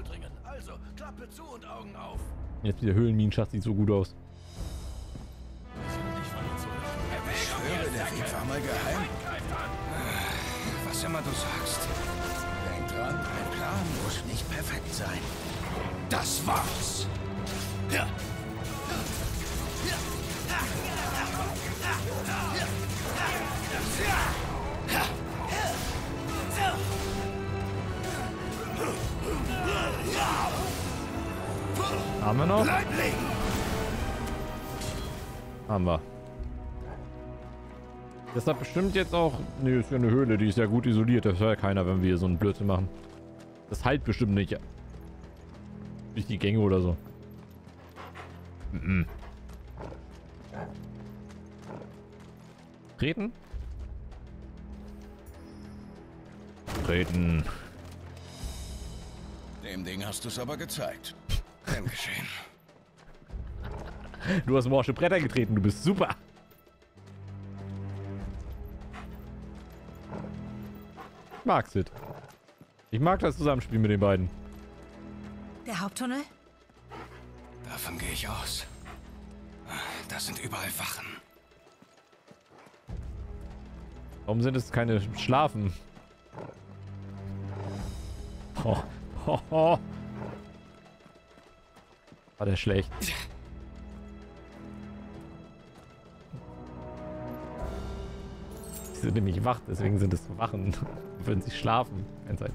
vorzudringen. Also, Klappe zu und Augen auf. Jetzt wieder Höhlenminenschacht sieht so gut aus. Ich schwöre, der Weg war mal geheim. Was immer du sagst. Denk dran, ein Plan muss nicht perfekt sein. Das war's. Ja. Haben wir noch? Haben wir. Das hat bestimmt jetzt auch... Ne, ist ja eine Höhle, die ist ja gut isoliert. Das hört ja keiner, wenn wir hier so einen Blödsinn machen. Das halt bestimmt nicht. Durch die Gänge oder so. Mhm. Treten? Treten. Dem Ding hast du es aber gezeigt. Gern geschehen. Du hast morsche Bretter getreten, du bist super. Ich mag Sid. Ich mag das Zusammenspiel mit den beiden. Der Haupttunnel? Davon gehe ich aus. Das sind überall Wachen. Warum sind es keine Schlafen? Oh, oh, oh. War der schlecht. Sie sind nämlich wach, deswegen sind es Wachen. Wenn sie schlafen. Keine Zeit.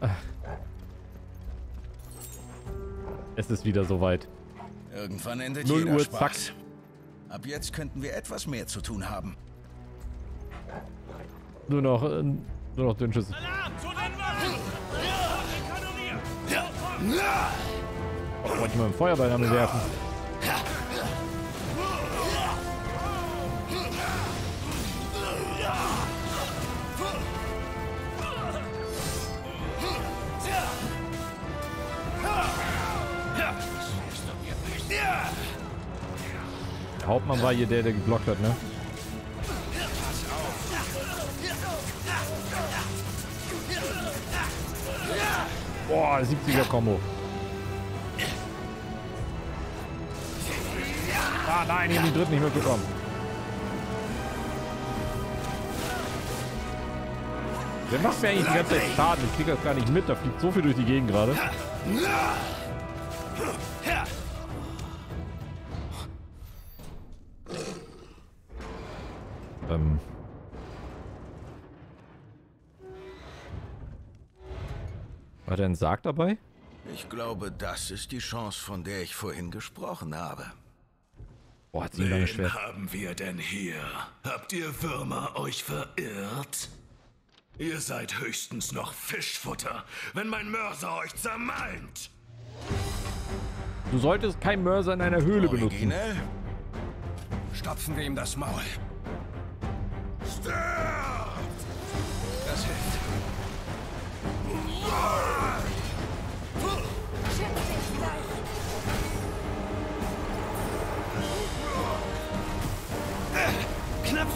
Ja. Es ist wieder soweit. Irgendwann endet 0 jeder Uhr, Spaß. zack. Ab jetzt könnten wir etwas mehr zu tun haben. Nur noch, äh, nur noch Dünnschiss. Alarm Oh, wollte ich mal einen Feuerball damit werfen. Der Hauptmann war hier der, der geblockt hat, ne? Boah, 70er Kombo. Ah nein, ich hab die dritten nicht mitbekommen. Wer macht mir eigentlich die ganze Zeit Schaden? Ich krieg das gar nicht mit, da fliegt so viel durch die Gegend gerade. Ein Sarg dabei? Ich glaube, das ist die Chance, von der ich vorhin gesprochen habe. Boah, hat Wen haben wir denn hier? Habt ihr Würmer euch verirrt? Ihr seid höchstens noch Fischfutter, wenn mein Mörser euch zermalmt. Du solltest kein Mörser in einer Höhle benutzen. Originell? Stopfen wir ihm das Maul.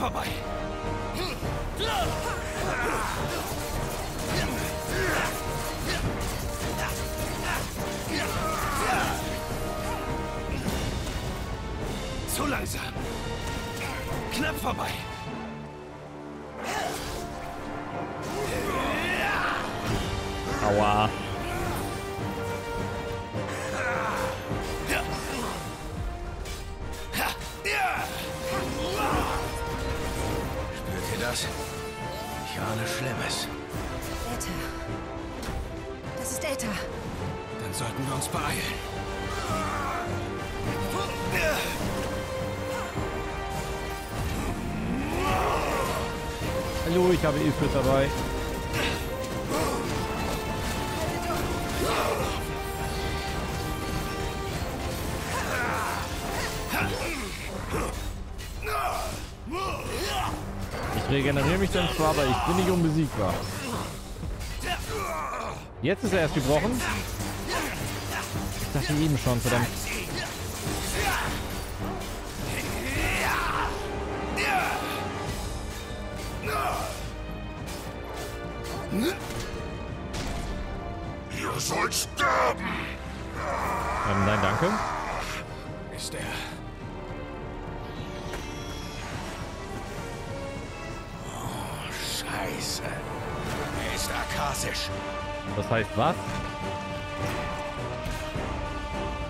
Vorbei. Zu langsam. Knapp vorbei. Aua. Ahne Schlimmes. Äther. Das ist Äther. Dann sollten wir uns beeilen. Hallo, ich habe Ilfrit dabei. Regeneriere mich dann zwar, aber ich bin nicht unbesiegbar. Jetzt ist er erst gebrochen. Ich dachte eben schon, verdammt. Scheiße. Er ist akasisch. Das heißt was?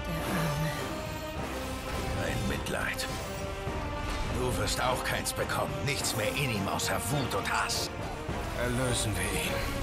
Der Arme. Ein Mitleid. Du wirst auch keins bekommen. Nichts mehr in ihm außer Wut und Hass. Erlösen wir ihn.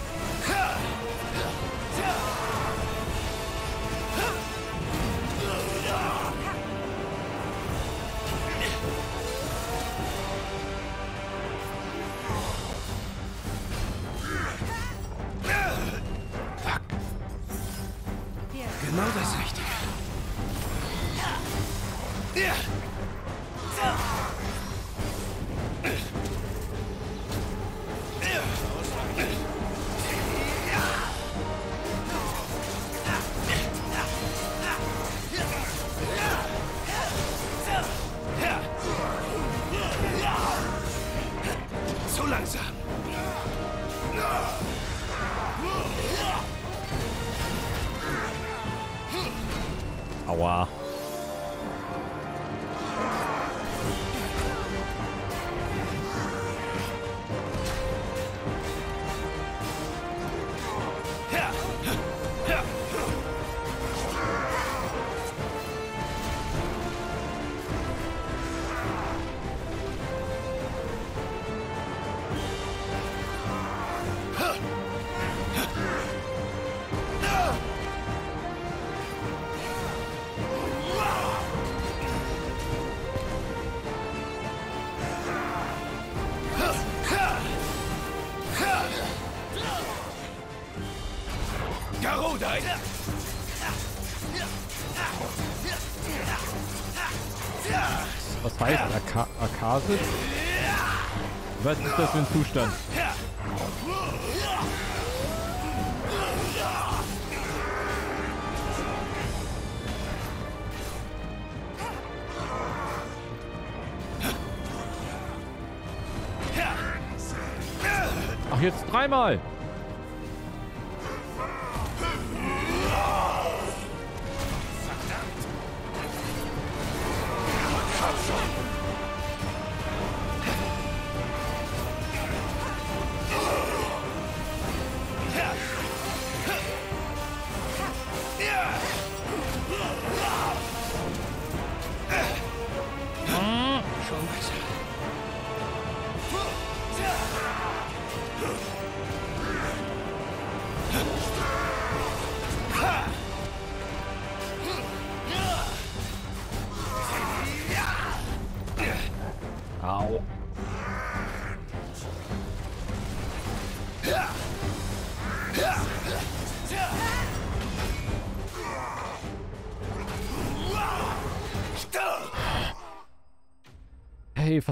Garuda! Was heißt Aka Akasis? Was ist das für ein Zustand? Ach, jetzt dreimal.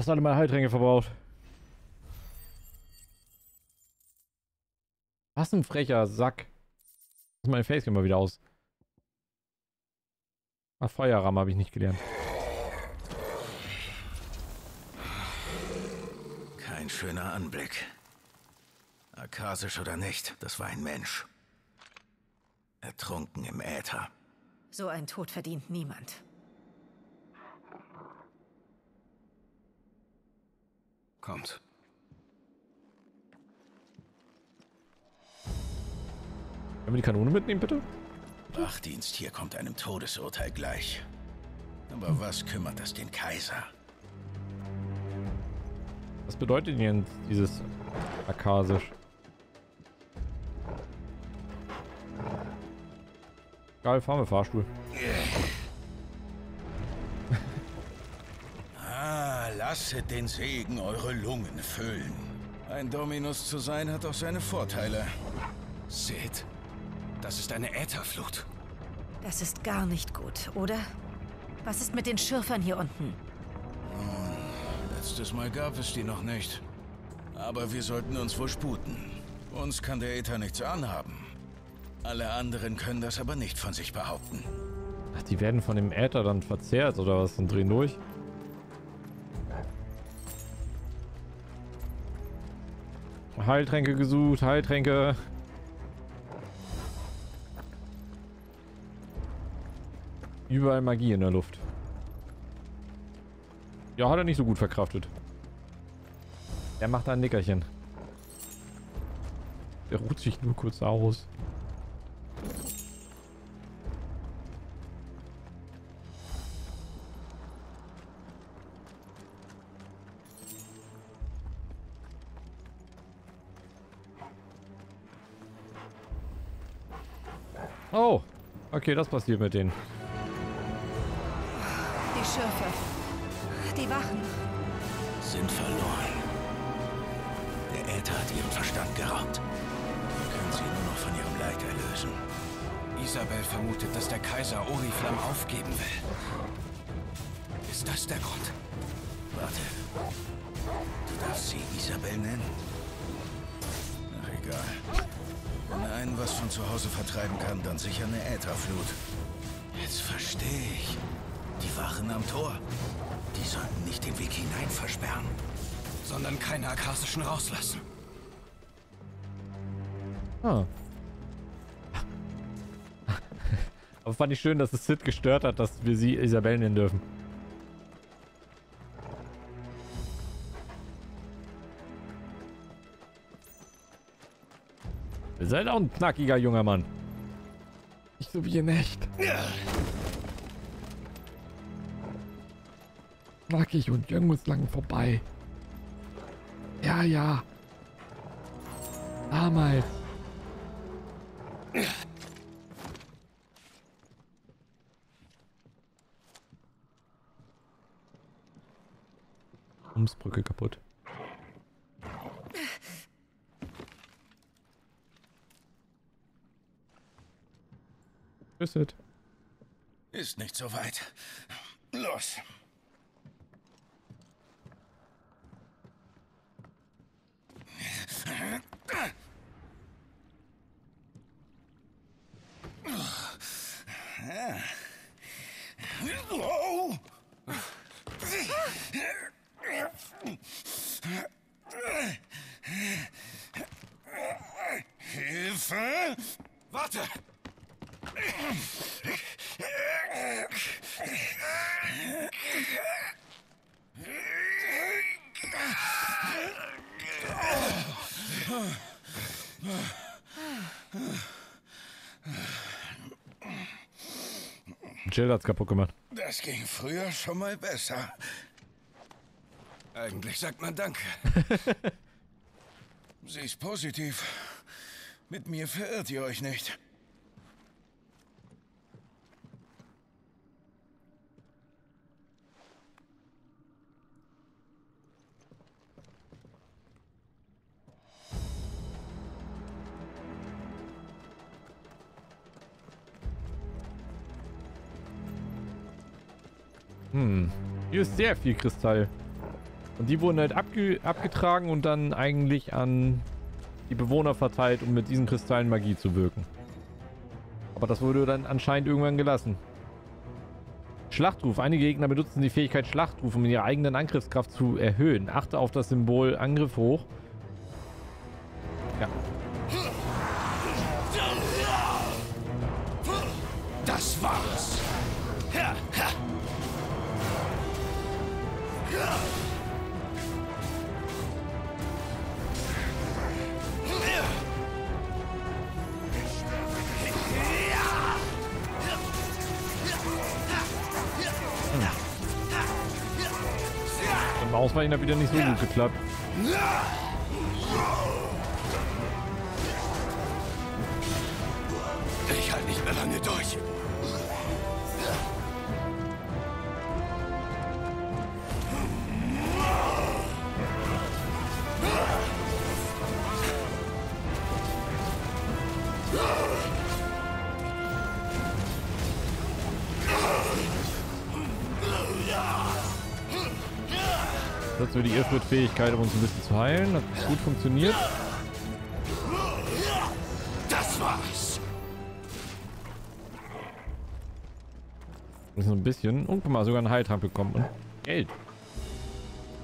Fast alle meine Heiltränke verbraucht. Was ein frecher Sack. Lass mein Facecam mal wieder aus. Ach, Feuerrahmen habe ich nicht gelernt. Kein schöner Anblick. Akasisch oder nicht, das war ein Mensch. Ertrunken im Äther. So ein Tod verdient niemand. Kommt. Können wir die Kanone mitnehmen, bitte? Wachdienst hier kommt einem Todesurteil gleich. Aber was kümmert das den Kaiser? Was bedeutet denn dieses Akasisch? Geil, fahren wir Fahrstuhl. Ah, lasset den Segen eure Lungen füllen. Ein Dominus zu sein hat auch seine Vorteile. Seht, das ist eine Ätherflut. Das ist gar nicht gut, oder? Was ist mit den Schürfern hier unten? Letztes Mal gab es die noch nicht. Aber wir sollten uns wohl sputen. Uns kann der Äther nichts anhaben. Alle anderen können das aber nicht von sich behaupten. Ach, die werden von dem Äther dann verzehrt oder was und drehen durch? Heiltränke gesucht, Heiltränke. Überall Magie in der Luft. Ja, hat er nicht so gut verkraftet. Er macht da ein Nickerchen. Der ruht sich nur kurz aus. Okay, das passiert mit denen. Die Schürfe. Die Wachen. Sind verloren. Der Äther hat ihren Verstand geraubt. Wir können sie nur noch von ihrem Leid erlösen. Isabel vermutet, dass der Kaiser Oriflam aufgeben will. Ist das der Grund? Warte. Du darfst sie Isabel nennen? Was von zu Hause vertreiben kann, dann sicher eine Ätherflut. Jetzt verstehe ich. Die Wachen am Tor. Die sollten nicht den Weg hinein versperren. Sondern keine Akarsischen rauslassen. Ah. Aber fand ich schön, dass es Sid gestört hat, dass wir sie Isabel nennen dürfen. Seid auch ein knackiger junger Mann. Nicht so wie ihr nicht. Knackig und jung muss lang vorbei. Ja, ja. Damals. Umsbrücke kaputt. Ist es. Ist nicht so weit. Los. Jill hat's kaputt gemacht. Das ging früher schon mal besser. Eigentlich sagt man Danke. Sie ist positiv. Mit mir verirrt ihr euch nicht. Hier ist sehr viel Kristall. Und die wurden halt abge abgetragen und dann eigentlich an die Bewohner verteilt, um mit diesen Kristallen Magie zu wirken. Aber das wurde dann anscheinend irgendwann gelassen. Schlachtruf. Einige Gegner benutzen die Fähigkeit Schlachtruf, um ihre eigenen Angriffskraft zu erhöhen. Achte auf das Symbol Angriff hoch. Ja. Ausweichen hat wieder nicht so gut geklappt. Ich halte nicht mehr lange durch. Ist so die Irrfurt-Fähigkeit, um uns ein bisschen zu heilen. Hat gut funktioniert. Das war's. So ein bisschen. Und guck mal, sogar einen Heiltrank bekommen. Und Geld.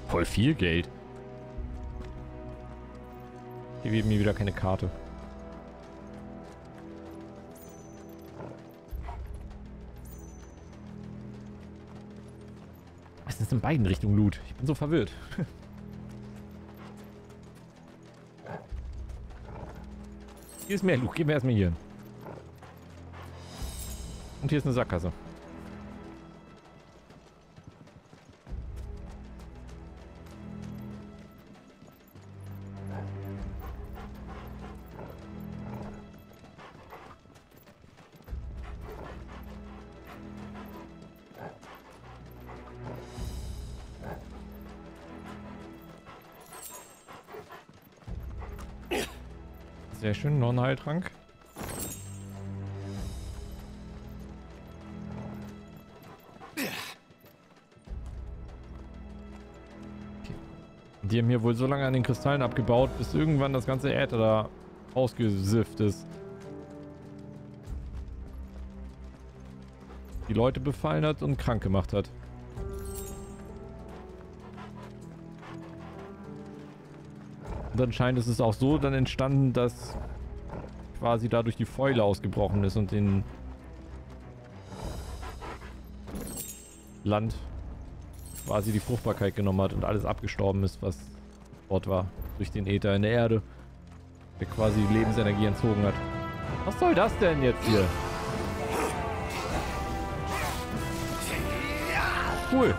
Voll viel Geld. Hier geben mir wieder keine Karte. Was ist in beiden Richtungen Loot? Ich bin so verwirrt. Hier ist mehr Loot. Gehen wir erstmal hier hin. Und hier ist eine Sackgasse. Sehr schön, noch ein Heiltrank. Die haben hier wohl so lange an den Kristallen abgebaut, bis irgendwann das ganze Äther da ausgesifft ist. Die Leute befallen hat und krank gemacht hat. Und anscheinend ist es auch so dann entstanden, dass quasi dadurch die Fäule ausgebrochen ist und den Land quasi die Fruchtbarkeit genommen hat und alles abgestorben ist, was dort war. Durch den Äther in der Erde. Der quasi die Lebensenergie entzogen hat. Was soll das denn jetzt hier? Cool.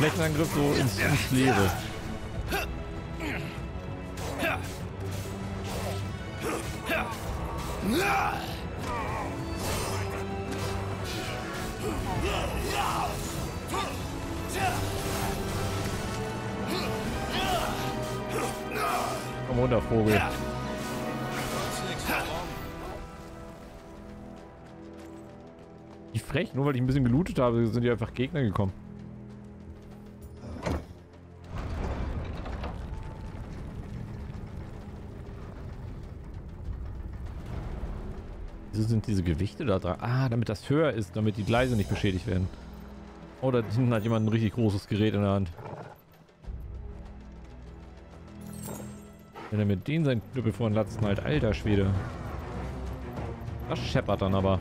Flächenangriff so ins, ins Leere. Komm runter, Vogel. Die frech, nur weil ich ein bisschen gelootet habe, sind die einfach Gegner gekommen. Sind diese Gewichte da dran? Ah, damit das höher ist, damit die Gleise nicht beschädigt werden. Oder hinten hat jemand ein richtig großes Gerät in der Hand. Wenn er mit denen seinen Knüppel vor den Latzen halt, alter Schwede. Das scheppert dann aber.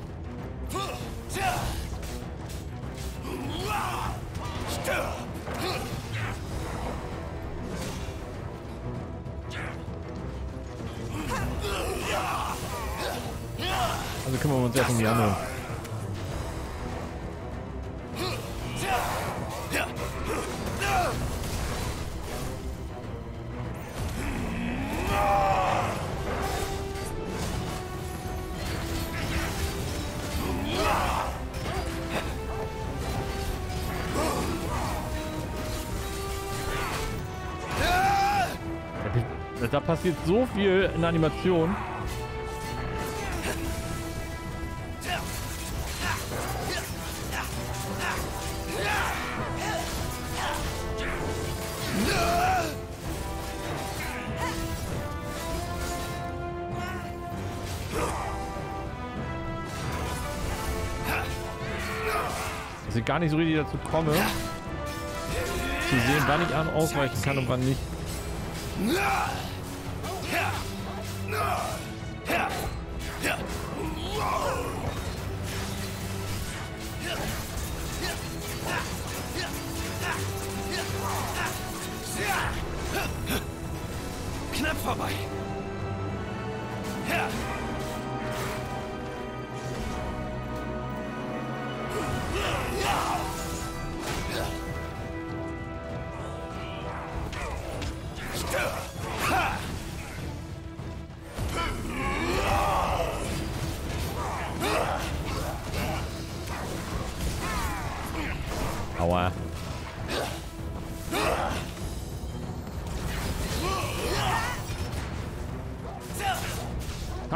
Uns erst um die anderen. Da passiert so viel in Animation. Gar nicht so richtig dazu komme, zu sehen, wann ich an ausweichen kann und wann nicht.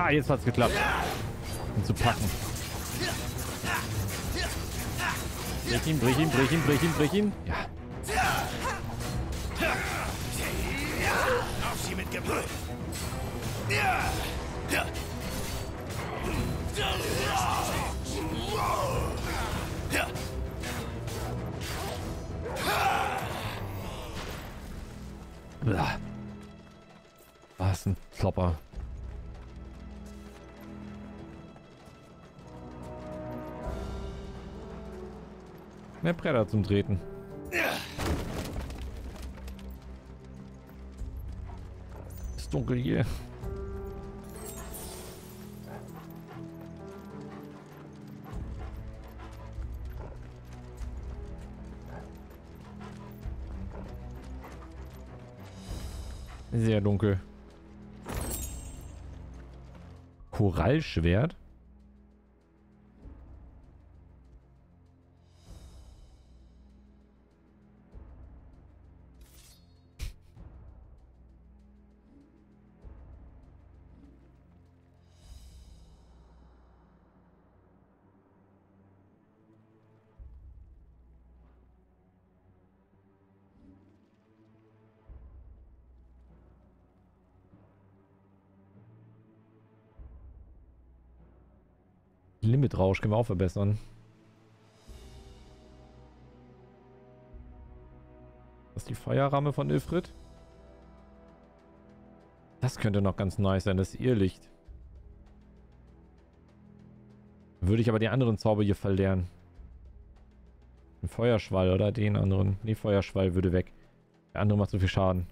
Ah, jetzt hat's geklappt. Ihn zu packen. Brich ihn, brich ihn, brich ihn, brich ihn, brich ihn. Ja. Bretter zum Treten. Ist dunkel hier. Sehr dunkel. Korallschwert? Limitrausch können wir auch verbessern. Das ist die Feuerramme von Ilfrid. Das könnte noch ganz nice sein, das Irrlicht. Würde ich aber die anderen Zauber hier verlernen. Den Feuerschwall oder den anderen. Ne, Feuerschwall würde weg. Der andere macht so viel Schaden.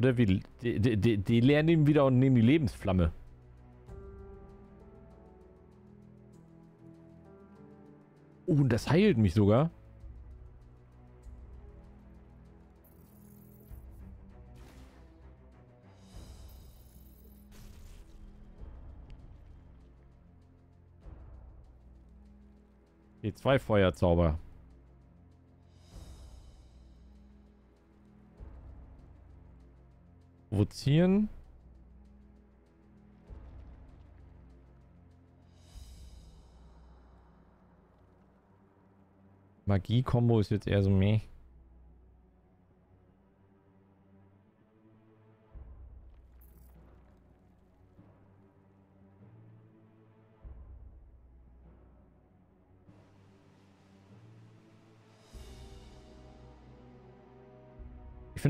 Oder wir, die, die, die leeren ihn wieder und nehmen die Lebensflamme. Oh, und das heilt mich sogar. Die zwei Feuerzauber. Provozieren. Magie-Kombo ist jetzt eher so meh.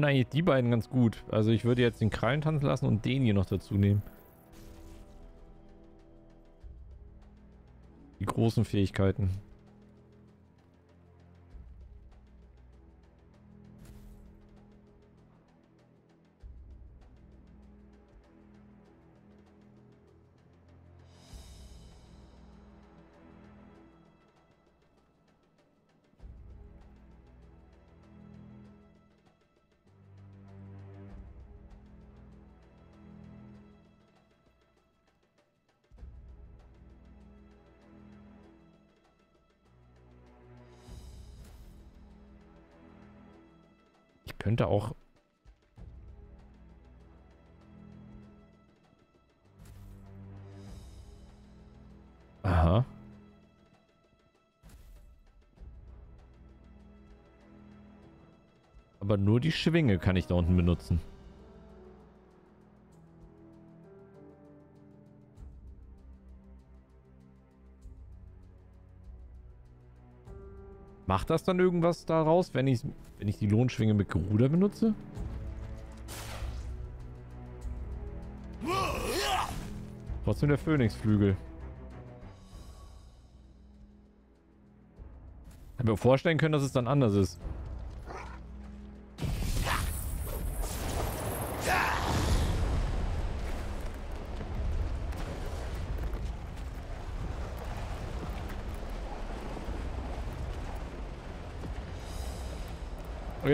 Finde eigentlich die beiden ganz gut. Also ich würde jetzt den Krallentanz lassen und den hier noch dazu nehmen. Die großen Fähigkeiten. Könnte auch... Aha. Aber nur die Schwinge kann ich da unten benutzen. Macht das dann irgendwas daraus, wenn ich, wenn ich die Lohnschwinge mit Geruder benutze? Trotzdem der Phönixflügel. Ich mir vorstellen können, dass es dann anders ist.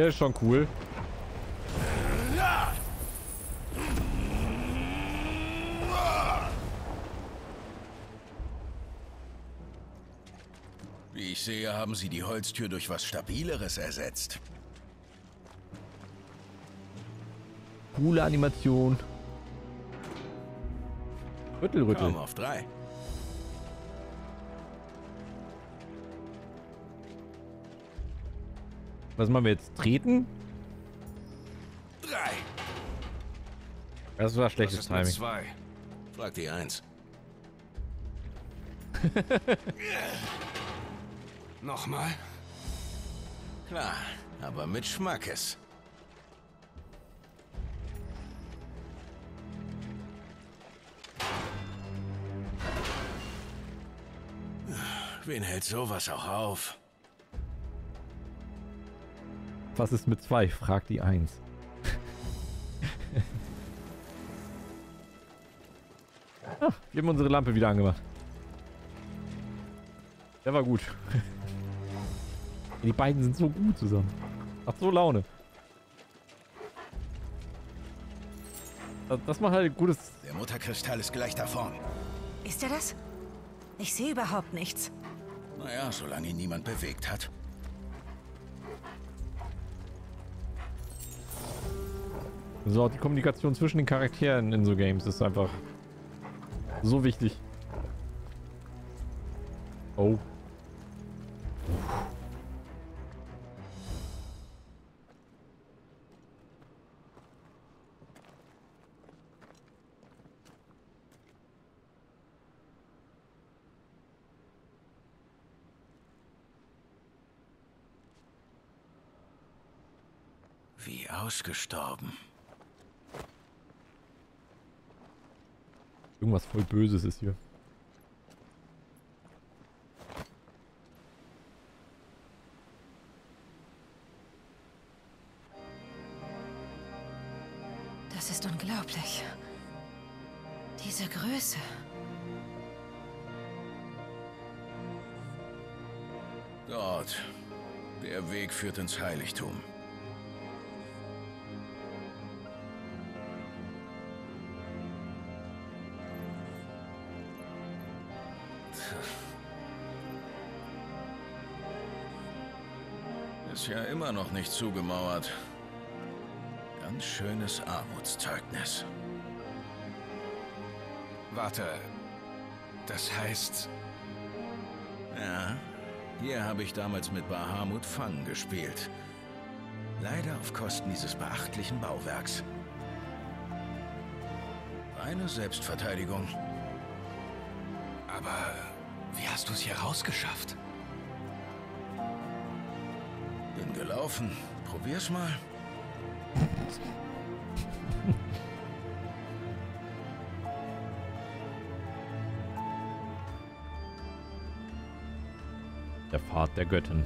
Ist schon cool. ich sehe, haben Sie die Holztür durch was Stabileres ersetzt. Coole Animation. Rüttel, rüttel. Komm auf drei. Was machen wir jetzt? Treten? Drei. Das war schlechtes ist Timing. zwei? Frag die Eins. Nochmal? Klar, aber mit Schmackes. Wen hält sowas auch auf? Was ist mit zwei? Fragt die Eins. ah, wir haben unsere Lampe wieder angemacht. Der war gut. die beiden sind so gut zusammen. Macht so Laune. Das, das macht halt gutes. Der Mutterkristall ist gleich da vorn. Ist er das? Ich sehe überhaupt nichts. Naja, solange ihn niemand bewegt hat. So, die Kommunikation zwischen den Charakteren in so Games ist einfach so wichtig. Oh. Wie ausgestorben. Irgendwas voll Böses ist hier. Das ist unglaublich. Diese Größe. Dort. Der Weg führt ins Heiligtum. Ist ja immer noch nicht zugemauert. Ganz schönes Armutszeugnis. Warte. Das heißt, Ja, hier habe ich damals mit Bahamut Fang gespielt. Leider auf Kosten dieses beachtlichen Bauwerks. Reine Selbstverteidigung. aber wie hast du es hier rausgeschafft? Bin gelaufen. Probier's mal. Der Pfad der Göttin.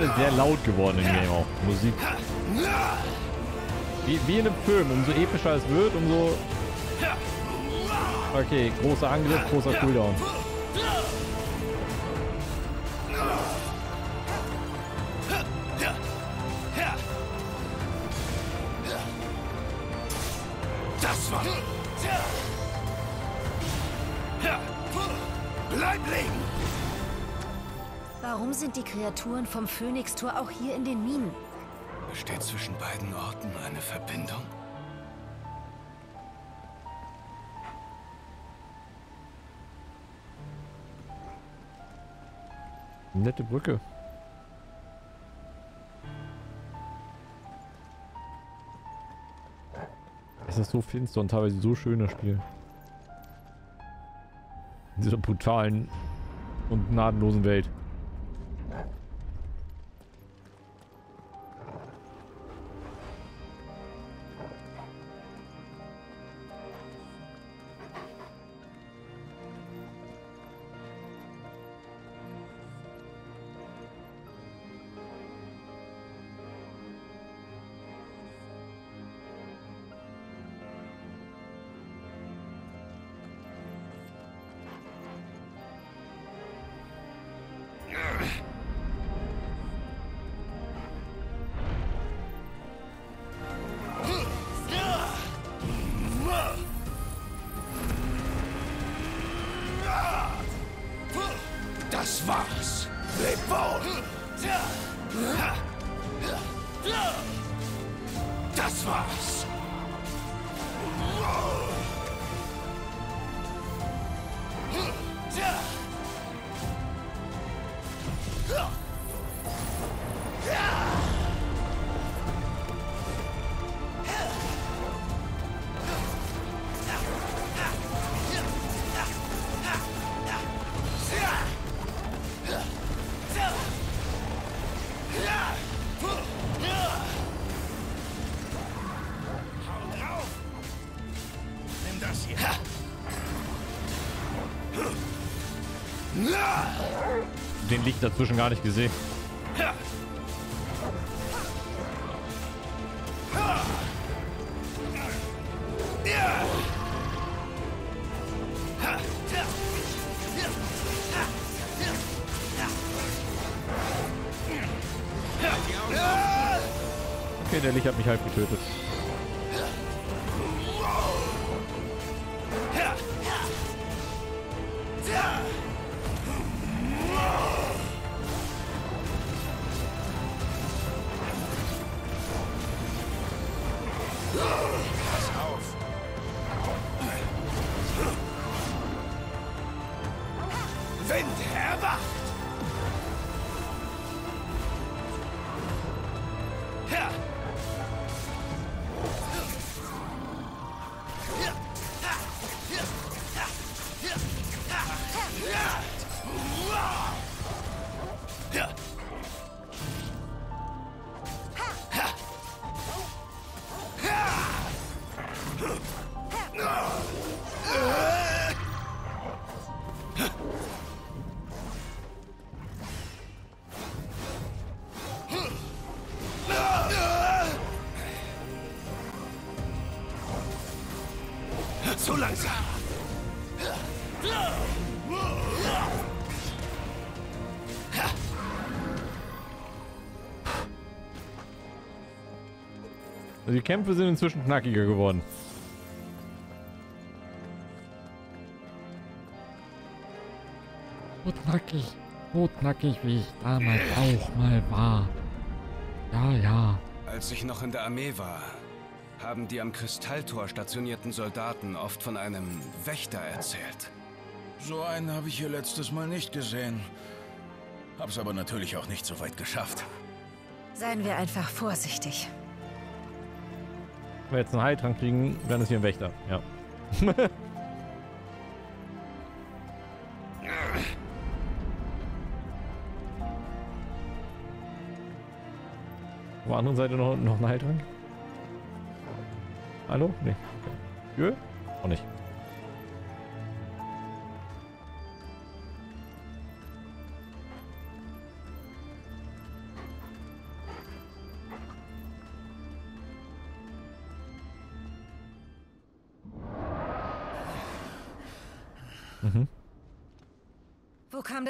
Gerade sehr laut geworden im Game auch. Musik. Wie, wie in einem Film. Umso epischer es wird, umso... Okay, großer Angriff, großer Cooldown. Das war. Bleib liegen! Warum sind die Kreaturen vom Phönix-Tor auch hier in den Minen? Besteht zwischen beiden Orten eine Verbindung? Nette Brücke. Es ist so finster und teilweise so schön das Spiel. In dieser brutalen und gnadenlosen Welt. das war's. Licht dazwischen gar nicht gesehen. Okay, der Licht hat mich halb getötet. Kämpfe sind inzwischen knackiger geworden. So knackig, so knackig, wie ich damals auch mal war. Ja, ja. Als ich noch in der Armee war, haben die am Kristalltor stationierten Soldaten oft von einem Wächter erzählt. So einen habe ich hier letztes Mal nicht gesehen. Hab's aber natürlich auch nicht so weit geschafft. Seien wir einfach vorsichtig. Wenn wir jetzt einen Heiltrank kriegen, dann ist hier ein Wächter. Ja. Auf der anderen Seite noch, noch ein Heiltrank? Hallo? Nee. Okay. Jö? Auch nicht.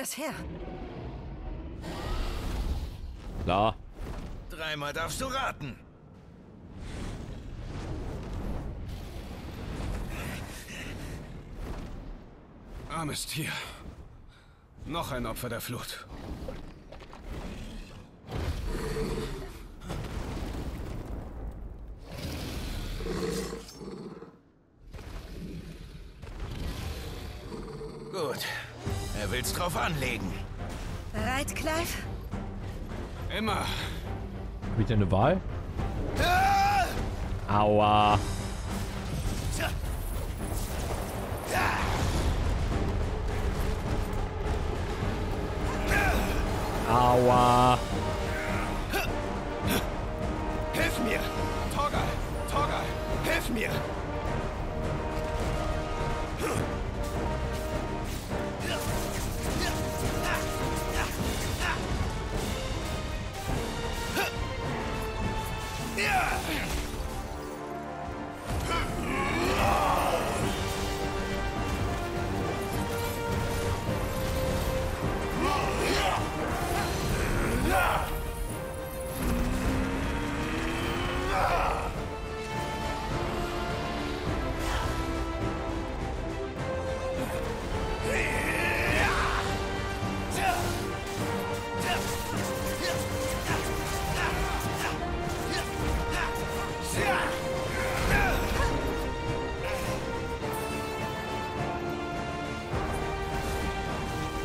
Das her? Klar. Dreimal darfst du raten. Armes Tier. Noch ein Opfer der Flut. Drauf anlegen. Bereit, Clive? Immer. Hab ich denn eine Wahl? Aua. Aua. Hilf mir! Torgal! Torgal! Hilf mir!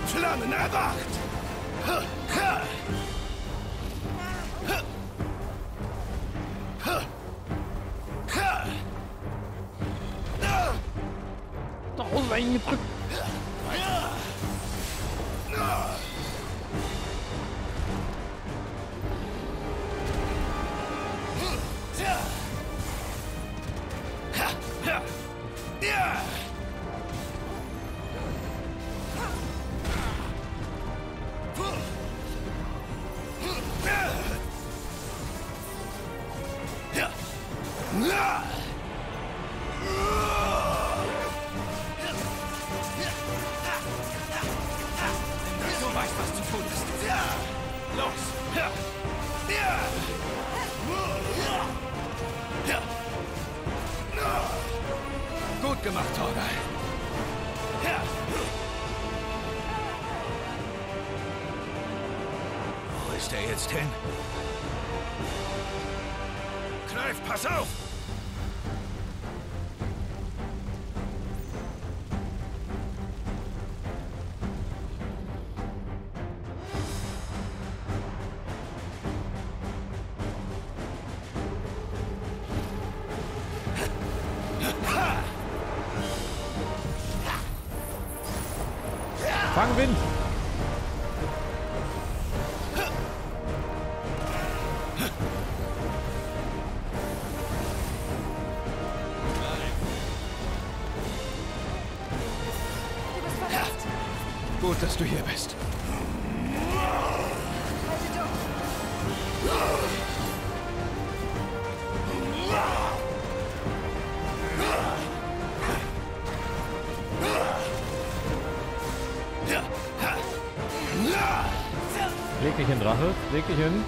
Flammen erwacht! Da außen Gut, dass du hier bist. Leg dich hin, Drache. Leg dich hin.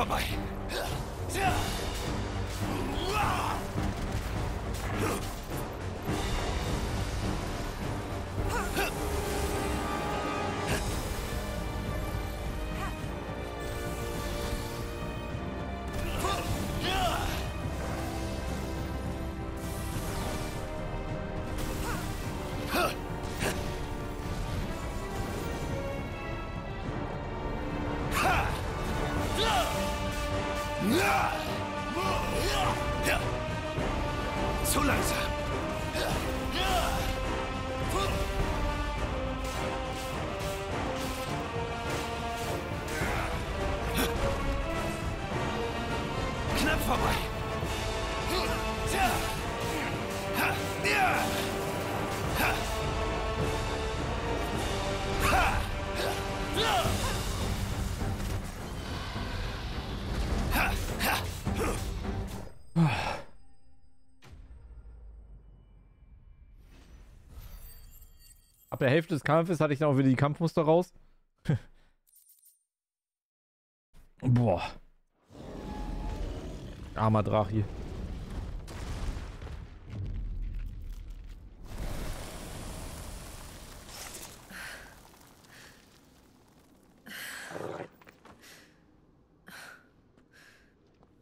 cover der Hälfte des Kampfes hatte ich dann auch wieder die Kampfmuster raus. Boah. Armer Drachi.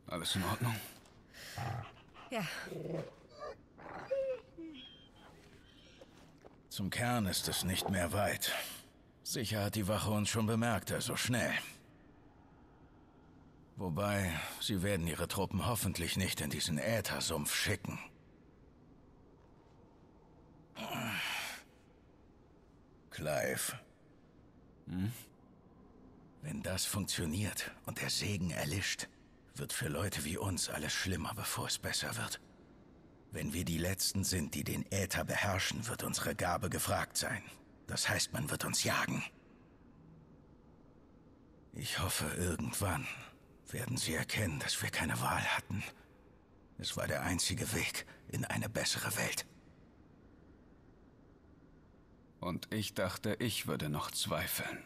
Alles in Ordnung? Ja, Zum Kern ist es nicht mehr weit. Sicher hat die Wache uns schon bemerkt, also schnell. Wobei, sie werden ihre Truppen hoffentlich nicht in diesen Äthersumpf schicken. Clive. Wenn das funktioniert und der Segen erlischt, wird für Leute wie uns alles schlimmer, bevor es besser wird. Wenn wir die Letzten sind, die den Äther beherrschen, wird unsere Gabe gefragt sein. Das heißt, man wird uns jagen. Ich hoffe, irgendwann werden sie erkennen, dass wir keine Wahl hatten. Es war der einzige Weg in eine bessere Welt. Und ich dachte, ich würde noch zweifeln.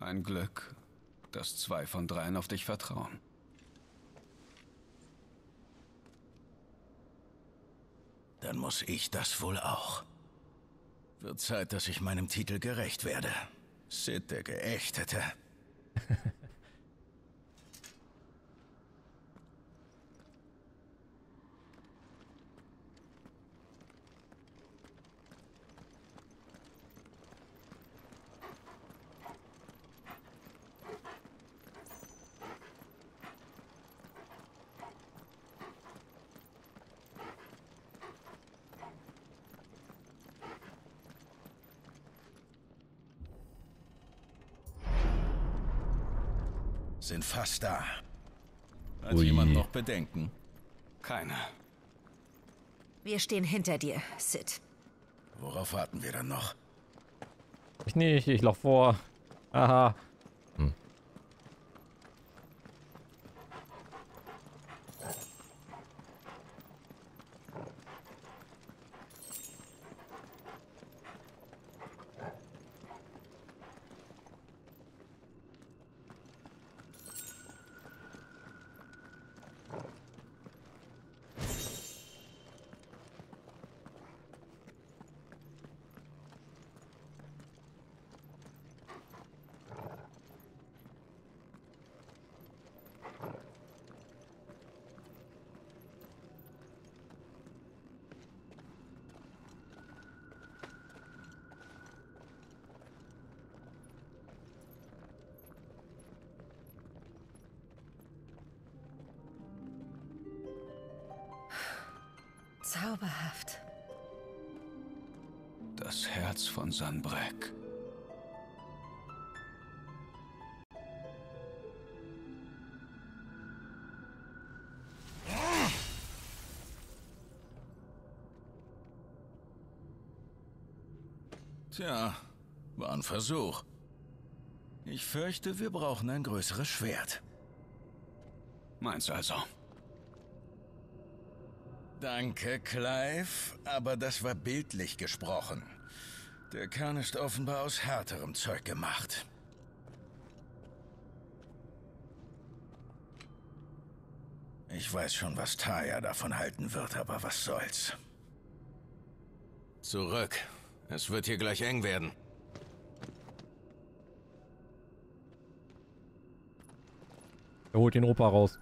Ein Glück, dass zwei von dreien auf dich vertrauen. Dann muss ich das wohl auch. Wird Zeit, dass ich meinem Titel gerecht werde. Sid der Geächtete. Sind fast da. Hat Ui. jemand noch Bedenken? Keine. wir stehen hinter dir, Sid. Worauf warten wir dann noch? Ich nicht, ich lauf vor. Aha. Zauberhaft. Das Herz von Sanbreck. Tja, war ein Versuch. Ich fürchte, wir brauchen ein größeres Schwert. Meinst also? Danke, Clive, aber das war bildlich gesprochen. Der Kern ist offenbar aus härterem Zeug gemacht. Ich weiß schon, was Taya davon halten wird, aber was soll's. Zurück. Es wird hier gleich eng werden. Er holt den Opa raus.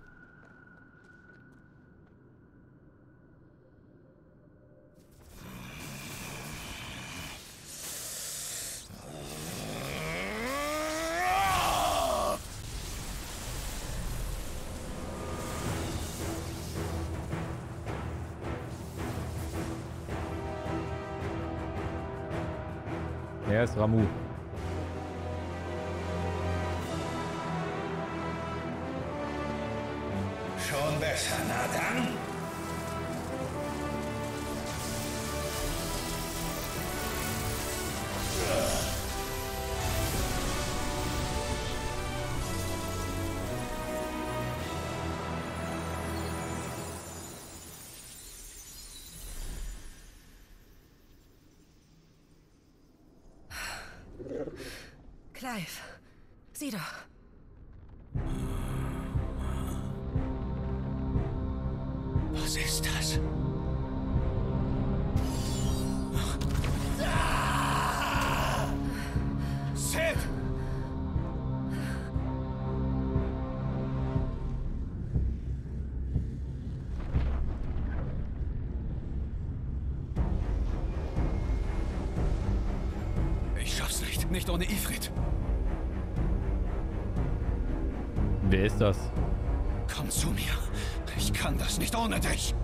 Kann das nicht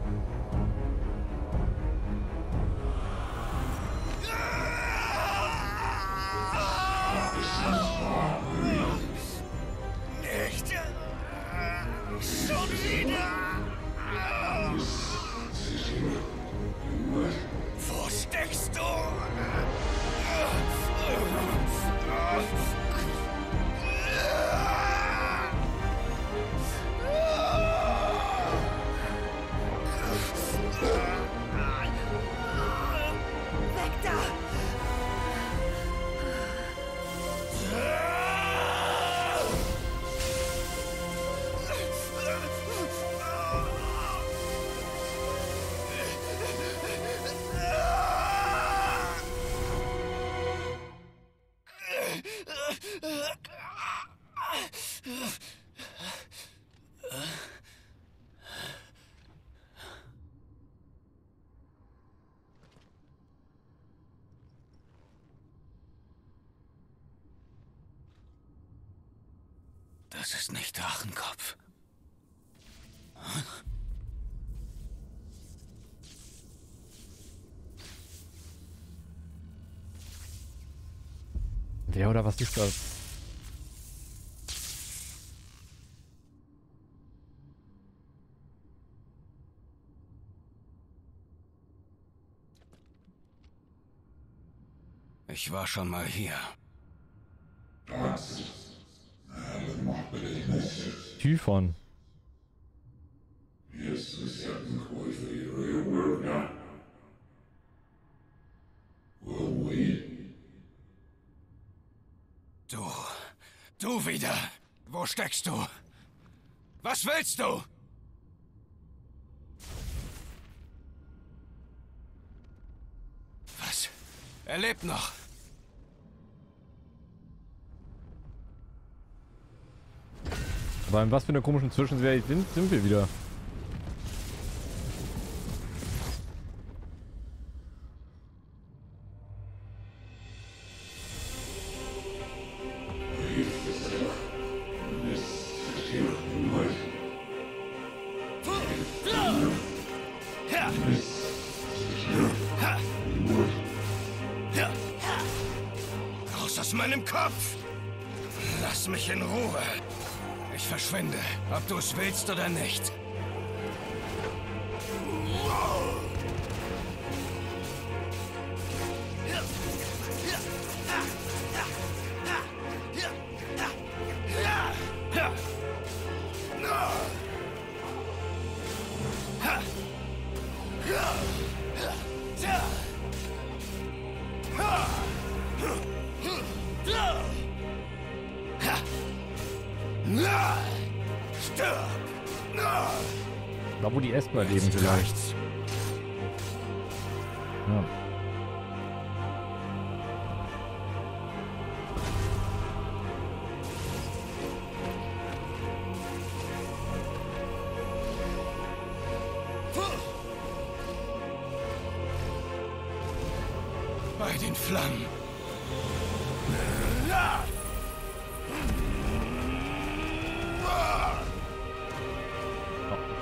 ohne dich. Drachenkopf. Wer oder was ist das? Ich war schon mal hier. Typhon. Du. Du wieder. Wo steckst du? Was willst du? Was? Er lebt noch. Aber in was für einer komischen Zwischenwelt sind, sind wir wieder? Oder nicht. Leben vielleicht. Ja. Bei den Flammen.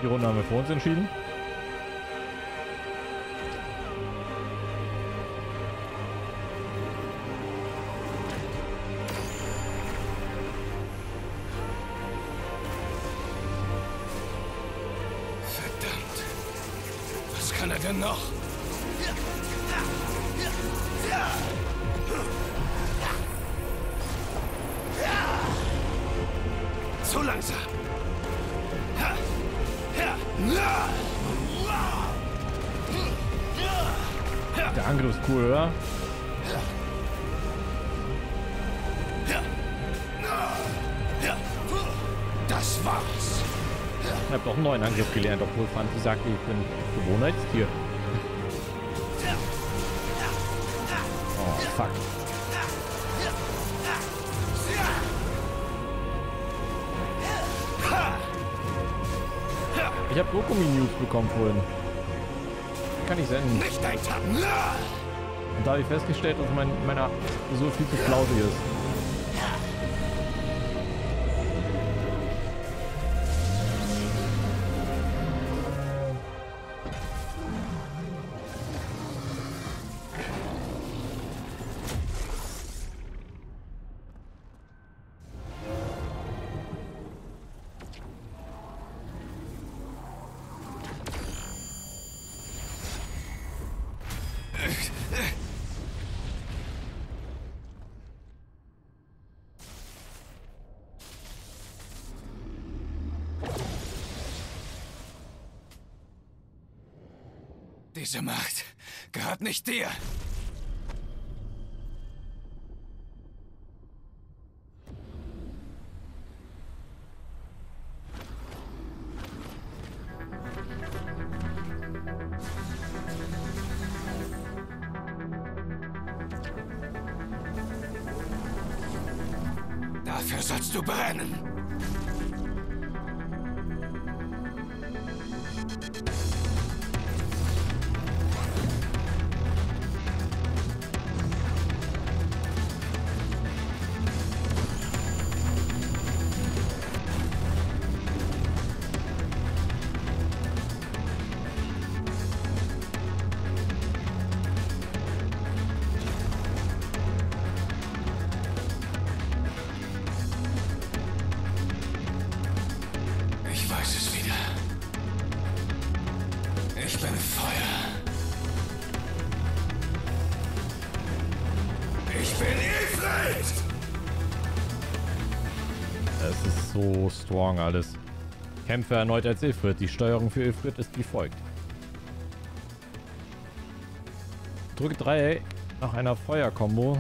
Die Runde haben wir vor uns entschieden. Sagte, ich bin Gewohnheitstier. Oh, fuck. Ich habe Dokumi-News bekommen vorhin. Kann ich senden. Nicht dein Tag. Und da habe ich festgestellt, dass mein, meiner so viel zu flausig ist. Diese Macht gehört nicht dir. Kämpfe erneut als Ilfrid. Die Steuerung für Ilfrid ist wie folgt. Drücke 3 nach einer Feuerkombo